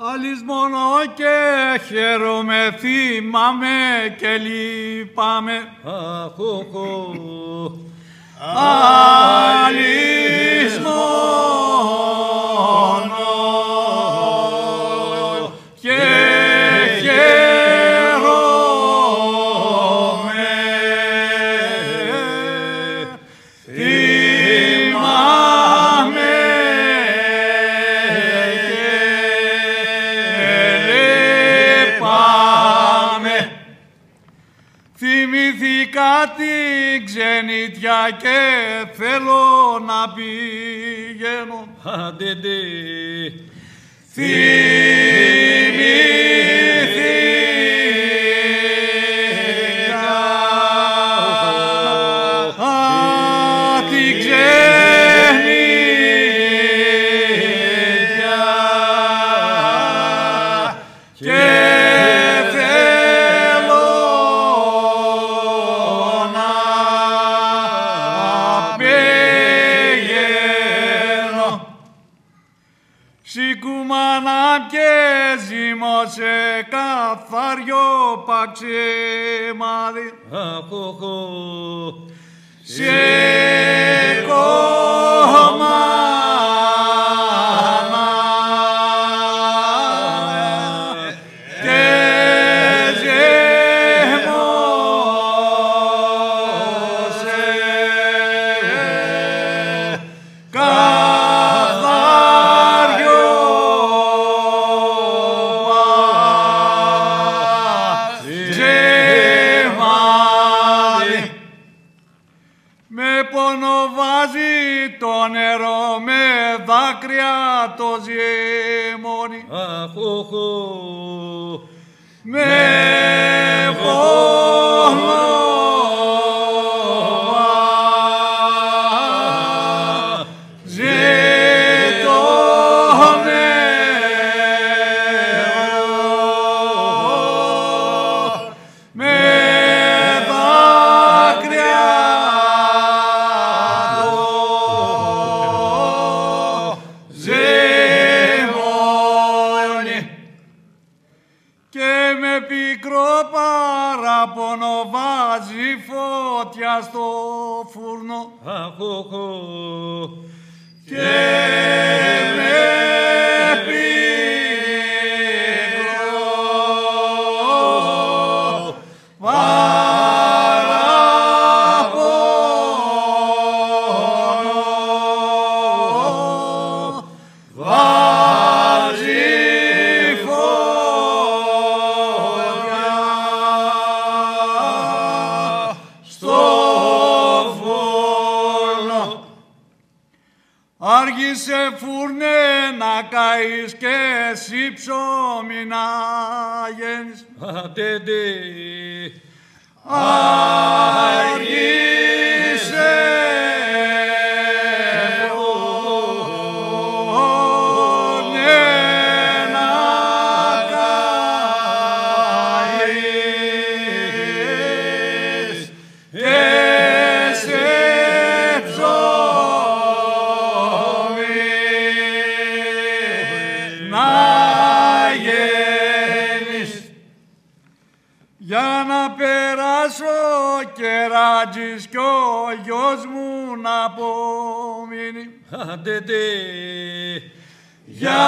Άλλης μόνο και χαίρομαι, θυμάμαι και λυπάμαι. Αχ, οχ, οχ. Άλλης την ξενιτιά και θέλω να πηγαίνω. Άντε, και ζυμώσε καθάριο παξιμάδι Αχ, οχ, οχ. Το νερό με δάκρυα το ζυμώνει Αχ, οχ, οχ. με πικρό παράπονο βάζει φωτιά στο φούρνο Αχ, οχ, οχ. και Άργησε φούρνε να καείς και εσύ ψωμί να γένεις. Για να περάσω κεράτζης κι ο γιος μου να απομείνει Άντε, ντε. για